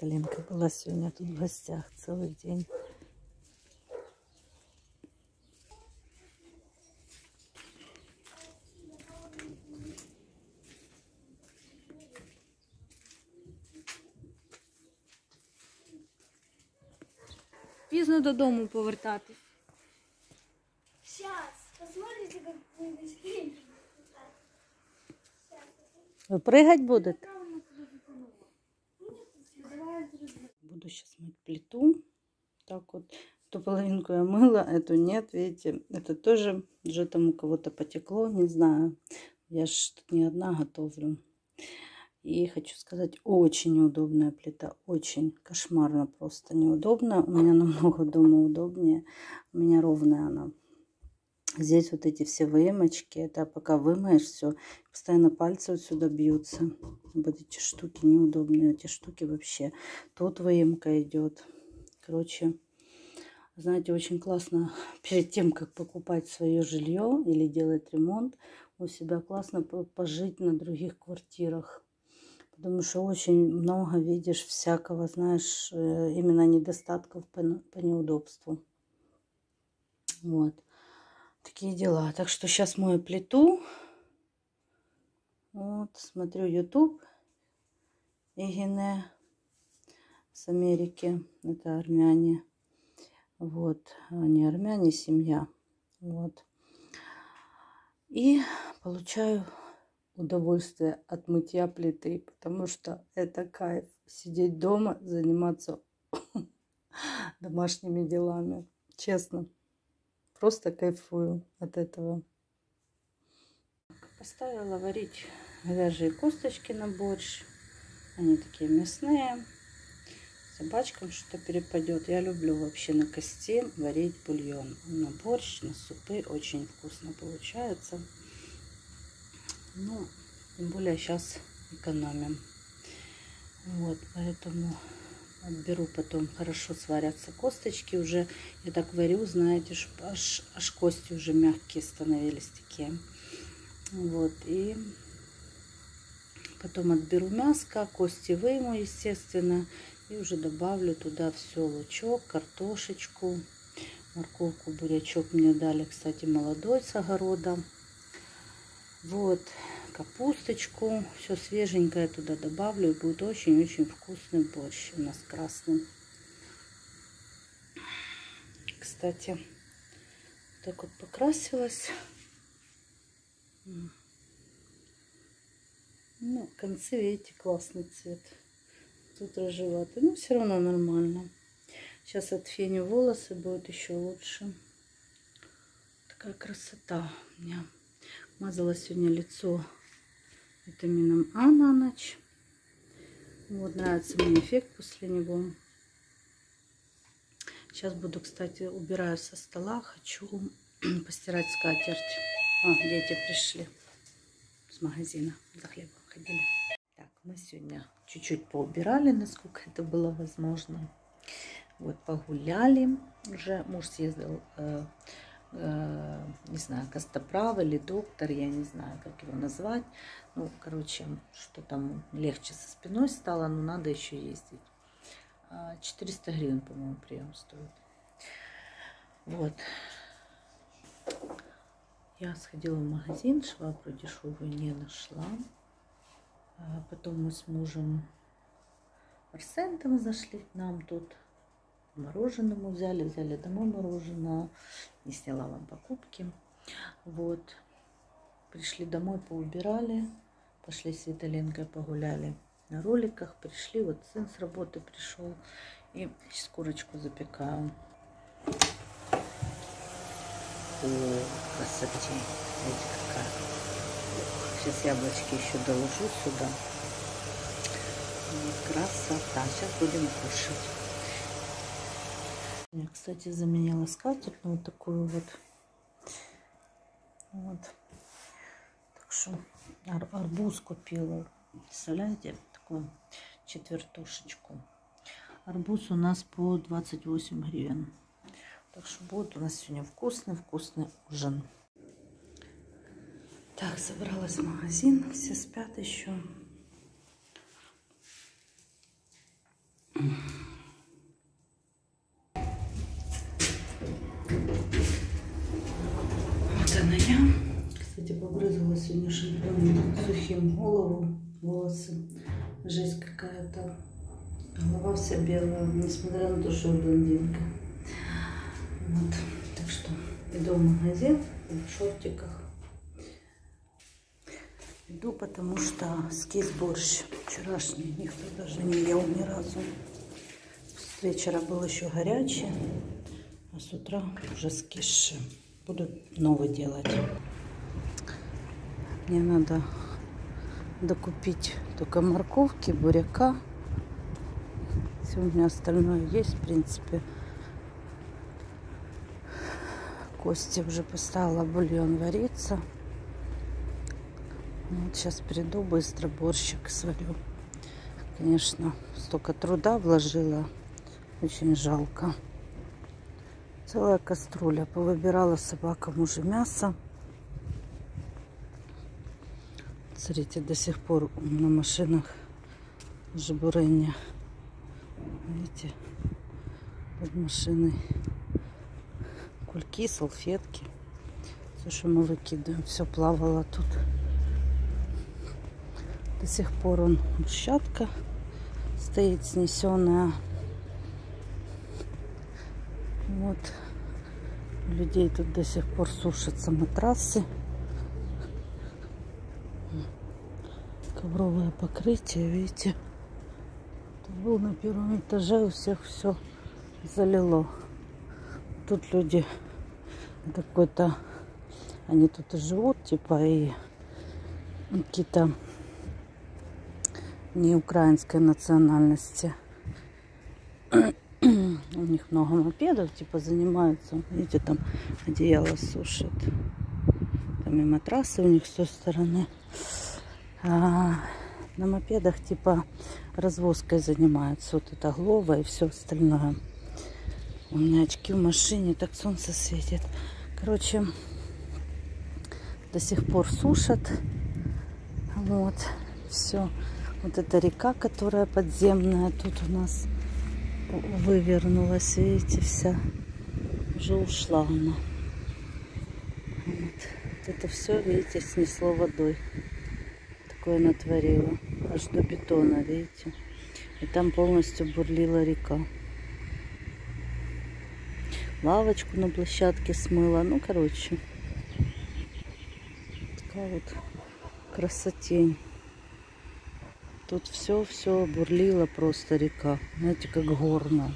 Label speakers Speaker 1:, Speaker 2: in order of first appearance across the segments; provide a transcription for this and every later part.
Speaker 1: Виталинка была сегодня тут в гостях целый день.
Speaker 2: Пізно додому повертатись.
Speaker 3: Сейчас, посмотрите, как вы фильм.
Speaker 1: Вы прыгать будете? Буду сейчас мыть плиту. Так вот. Ту половинку я мыла, эту нет, видите. Это тоже уже там у кого-то потекло, не знаю. Я же тут не одна готовлю. И хочу сказать, очень неудобная плита. Очень кошмарно просто неудобно. У меня намного дома удобнее. У меня ровная она. Здесь вот эти все выемочки. Это пока вымоешь все, постоянно пальцы вот сюда бьются. Вот эти штуки неудобные. Эти штуки вообще. Тут выемка идет. Короче, знаете, очень классно перед тем, как покупать свое жилье или делать ремонт, у себя классно пожить на других квартирах. Потому что очень много видишь всякого, знаешь, э, именно недостатков по, по неудобству. Вот. Такие дела. Так что сейчас мою плиту. Вот, смотрю YouTube. Игине с Америки. Это армяне. Вот. Не армяне, семья. Вот. И получаю удовольствие от мытья плиты, потому что это кайф сидеть дома, заниматься домашними делами. Честно, просто кайфую от этого. Поставила варить говяжьи косточки на борщ. Они такие мясные. Собачкам что перепадет. Я люблю вообще на кости варить бульон. На борщ, на супы очень вкусно получается. Ну, тем более сейчас экономим. Вот, поэтому отберу потом. Хорошо сварятся косточки. Уже я так варю, знаете, аж, аж кости уже мягкие становились такие. Вот, и потом отберу мяско, кости выйму, естественно. И уже добавлю туда все, лучок, картошечку, морковку, бурячок мне дали, кстати, молодой с огорода. Вот, капусточку, все свеженькое туда добавлю. И будет очень-очень вкусный борщ у нас красный. Кстати, так вот покрасилась. Ну, в конце, видите, классный цвет. Тут рыжеватый, но все равно нормально. Сейчас отфеню волосы, будет еще лучше. Такая красота у меня. Мазала сегодня лицо витамином А на ночь. Вот, нравится мне эффект после него. Сейчас буду, кстати, убираю со стола. Хочу постирать скатерть. А, дети пришли с магазина. За хлебом ходили. Мы сегодня чуть-чуть поубирали, насколько это было возможно. Вот, погуляли. Уже муж съездил э, Э, не знаю, костоправ или доктор, я не знаю, как его назвать. Ну, короче, что там легче со спиной стало, но надо еще ездить. 400 гривен, по-моему, прием стоит. Вот. Я сходила в магазин, швабру дешевую не нашла. А потом мы с мужем в Арсентово зашли к нам тут. Мороженому взяли, взяли домой мороженое, не сняла вам покупки. Вот, пришли домой, поубирали, пошли с Виталинкой погуляли на роликах, пришли, вот сын с работы пришел, и сейчас курочку запекаю. О, красоте, видите какая. Сейчас яблочки еще доложу сюда. Вот, красота, сейчас будем кушать. Я, кстати, заменяла скатерть на вот такую вот. Вот. Так что ар арбуз купила. Представляете? Такую четвертушечку. Арбуз у нас по 28 гривен. Так что будет у нас сегодня вкусный-вкусный ужин. Так, собралась в магазин. Все спят еще. Вот она я. Кстати, побрызгала сегодня шампунем сухим голову, волосы. Жесть какая-то. Голова вся белая, несмотря на то, что я блондинка. Вот. Так что иду в магазин в шортиках. Иду, потому что скис борщ вчерашний никто даже не ел ни разу. С вечера был еще горячий, а с утра уже скисший. Буду новый делать. Мне надо докупить только морковки, буряка. Все у меня остальное есть, в принципе. Кости уже поставила бульон вариться. Вот сейчас приду, быстро борщик сварю. Конечно, столько труда вложила. Очень жалко. Целая кастрюля. Повыбирала собакам уже мясо. Смотрите, до сих пор на машинах жабурения. Видите, под машиной кульки, салфетки. Все, что мы выкидываем, все плавало тут. До сих пор он брусчатка стоит снесенная. Вот. У людей тут до сих пор сушатся матрасы. Ковровое покрытие, видите. Тут был на первом этаже, у всех все залило. Тут люди какой-то они тут и живут, типа, и какие-то не украинской национальности. У них много мопедов, типа, занимаются. Видите, там одеяло сушат. Там и матрасы у них с той стороны. А на мопедах, типа, развозкой занимаются. Вот это глова и все остальное. У меня очки в машине, так солнце светит. Короче, до сих пор сушат. Вот, все. Вот эта река, которая подземная, тут у нас вывернулась, видите, вся. Уже ушла она. Вот. это все, видите, снесло водой. Такое натворило. Аж до бетона, видите. И там полностью бурлила река. Лавочку на площадке смыла. Ну, короче. Такая вот красотень. Тут все-все бурлила просто река. Знаете, как горная.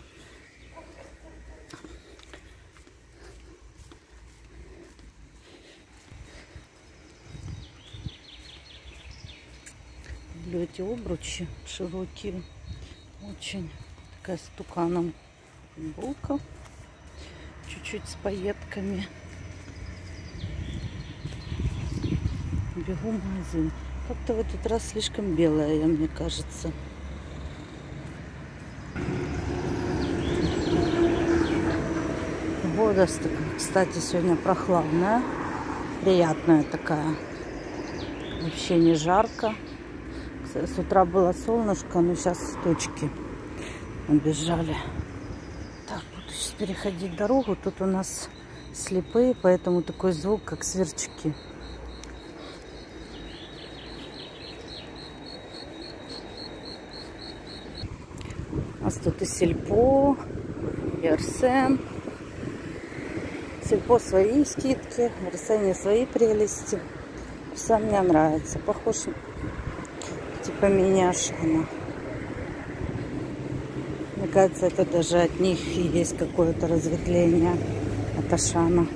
Speaker 1: Люблю эти обручи широкие. Очень такая стуканом булка. Чуть-чуть с пайетками. Бегу в магазин. Как-то в этот раз слишком белая, мне кажется. Погода, кстати, сегодня прохладная. Приятная такая. Вообще не жарко. С утра было солнышко, но сейчас тучки набежали. Так, буду сейчас переходить дорогу. Тут у нас слепые, поэтому такой звук, как сверчки. У нас тут и Сельпо, и Арсен. Сельпо свои скидки, в Арсене свои прелести. Сам мне нравится. Похож типа меня Ашана. Мне кажется, это даже от них есть какое-то разветвление от Ашана.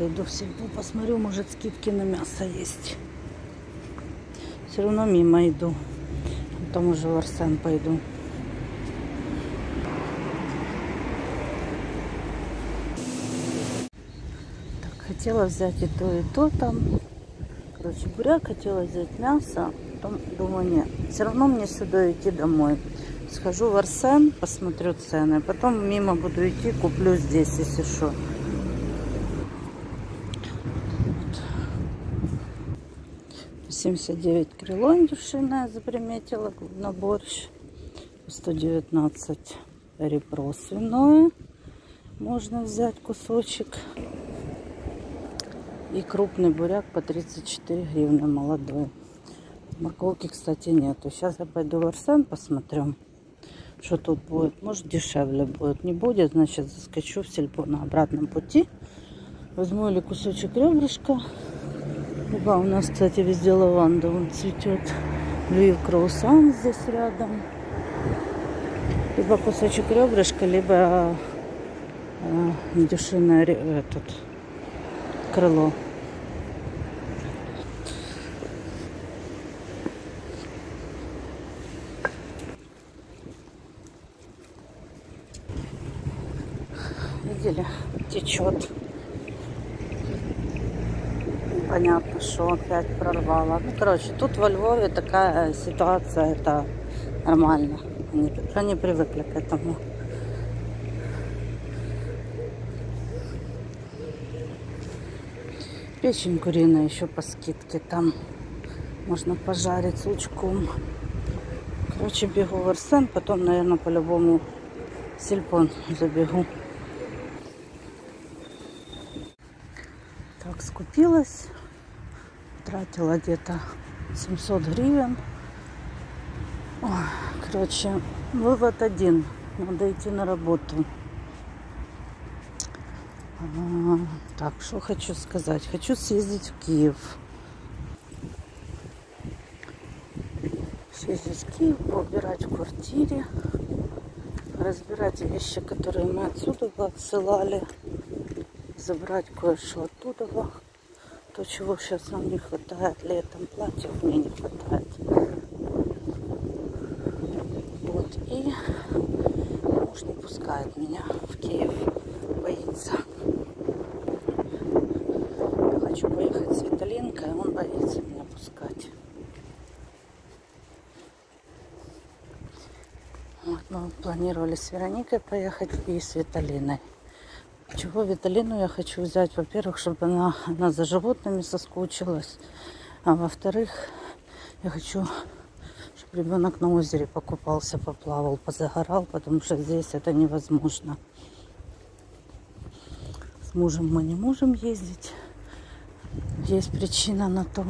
Speaker 1: Зайду в сельпу, посмотрю, может скидки на мясо есть. Все равно мимо иду. Потом уже в Арсен пойду. Так, хотела взять и то, и то там. Короче, буряк хотела взять мясо. Потом думаю, нет. Все равно мне сюда идти домой. Схожу в Арсен, посмотрю цены. Потом мимо буду идти, куплю здесь, если что. 79 крыло индюшиное заприметила на борщ. 119 ребро свиное. Можно взять кусочек. И крупный буряк по 34 гривны молодой. Морковки, кстати, нету. Сейчас я пойду в Арсен посмотрю, что тут будет. Может, дешевле будет. Не будет, значит, заскочу в сельпо на обратном пути. Возьму или кусочек ребрышка. Либо у нас, кстати, везде лаванда вон цветет. Львив Круасан здесь рядом. Либо кусочек ребрышка, либо э, индюшиное этот, крыло. Видели? Течет. Понятно, что опять прорвало. Ну, короче, тут во Львове такая ситуация, это нормально. Они, они привыкли к этому. Печень куриная еще по скидке там. Можно пожарить лучком. Короче, бегу в Арсен, потом, наверное, по-любому сельпон забегу. Так, скупилась. Тратила где-то 700 гривен. Ой, короче, вывод один. Надо идти на работу. А, так, что хочу сказать. Хочу съездить в Киев. Съездить в Киев, поубирать в квартире. Разбирать вещи, которые мы отсюда отсылали. Забрать кое-что оттуда. То, чего сейчас нам не хватает летом. Платьев мне не хватает. Вот. И муж не пускает меня в Киев. Боится. Я хочу поехать с Виталинкой, а он боится меня пускать. Вот мы планировали с Вероникой поехать и с Виталиной. Чего Виталину я хочу взять? Во-первых, чтобы она, она за животными соскучилась. А во-вторых, я хочу, чтобы ребенок на озере покупался, поплавал, позагорал, потому что здесь это невозможно. С мужем мы не можем ездить. Есть причина на то.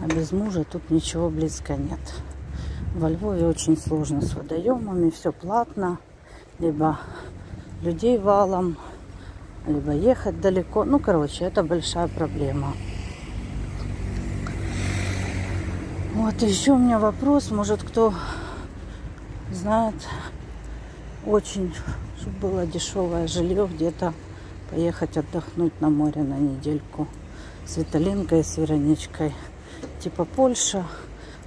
Speaker 1: А без мужа тут ничего близко нет. Во Львове очень сложно с водоемами, все платно. Либо людей валом, либо ехать далеко. Ну, короче, это большая проблема. Вот еще у меня вопрос, может кто знает очень, чтобы было дешевое жилье где-то поехать отдохнуть на море на недельку с Виталинкой и с Вероничкой. Типа Польша.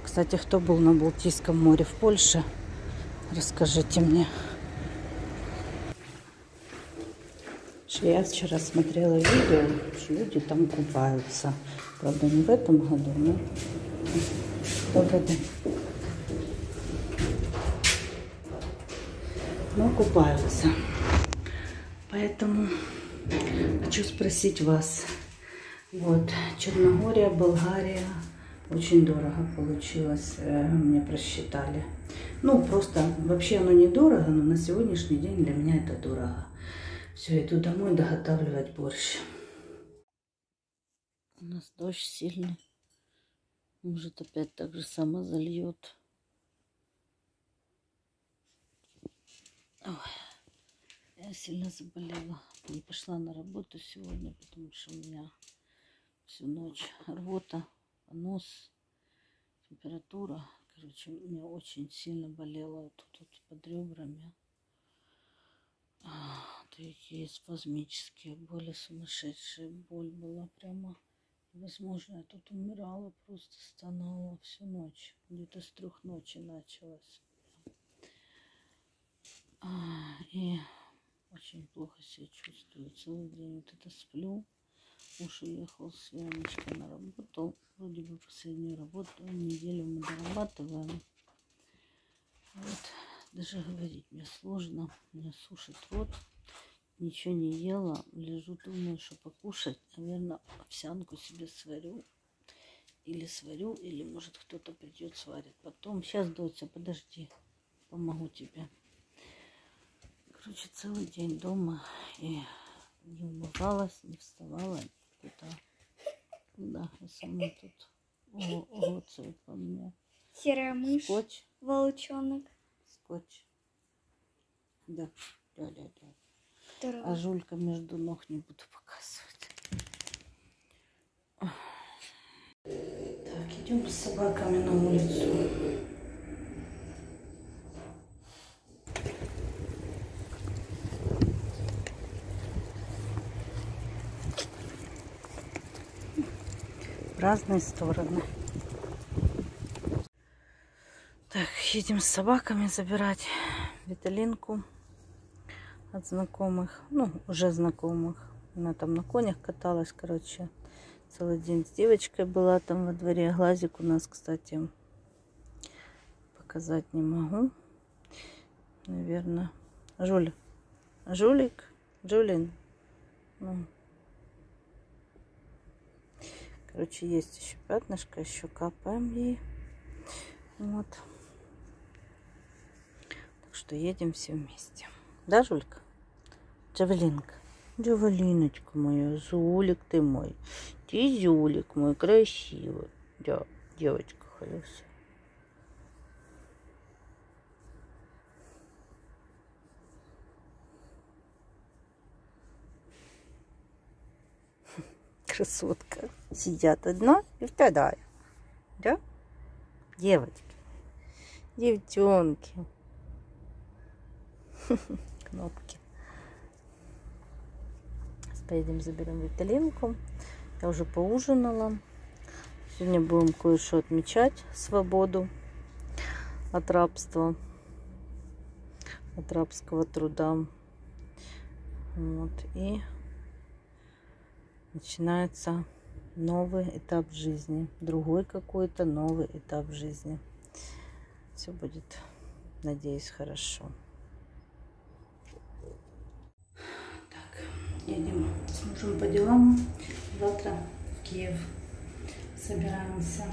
Speaker 1: Кстати, кто был на Балтийском море в Польше, расскажите мне. Я вчера смотрела видео, что люди там купаются. Правда, не в этом году, но в году. Но купаются. Поэтому хочу спросить вас. Вот, Черногория, Болгария. Очень дорого получилось. э, Мне просчитали. Ну, просто вообще оно недорого, но на сегодняшний день для меня это дорого. Все, иду домой доготавливать борщ. У нас дождь сильный. Может, опять так же само зальет. Ой, я сильно заболела. Не пошла на работу сегодня, потому что у меня всю ночь рвота, понос, температура. Короче, у меня очень сильно болело вот тут вот под ребрами. Такие спазмические боли, сумасшедшая боль была прямо невозможно. Я тут умирала, просто стонала всю ночь. Где-то с трех ночи началось. А, и очень плохо себя чувствую. Целый день вот это сплю. Муж уехал с Вероничкой на работу. Вроде бы последнюю работу. Неделю мы дорабатываем. Вот. Даже говорить мне сложно. Меня сушит рот. Ничего не ела. Лежу, думаю, что покушать. Наверное, овсянку себе сварю. или сварю, или может кто-то придет сварит. Потом, сейчас, Дося, подожди, помогу тебе. Короче, целый день дома и не умывалась, не вставала. Куда? Куда? Я сама тут. О, о, цвет по мне.
Speaker 3: Серая мышь.
Speaker 1: Скотч,
Speaker 3: Волчонок.
Speaker 1: скотч. Да, да, да, да.
Speaker 3: Второй.
Speaker 1: А жулька между ног не буду показывать. Так, идем с собаками на улицу. Разные стороны. Так, едем с собаками забирать Виталинку от знакомых, ну, уже знакомых. Она там на конях каталась, короче, целый день с девочкой была там во дворе. Глазик у нас, кстати, показать не могу. Наверное. Жуля. Жулик. Джулин. Ну. Короче, есть еще пятнышко, еще капаем ей. Вот. Так что едем все вместе. Да, Жулька? Джавелинка. Джавелиночка моя, Зулик ты мой. Ты Зулик мой, красивый. Да, девочка хорошая. Красотка. Сидят одна и вторая. Да? Девочки. Девчонки. Кнопки. Сейчас поедем заберем Виталинку. Я уже поужинала. Сегодня будем кое-что отмечать. Свободу от рабства. От рабского труда. Вот. И начинается новый этап жизни. Другой какой-то новый этап жизни. Все будет, надеюсь, хорошо. Едем с мужем по делам. Завтра в Киев собираемся.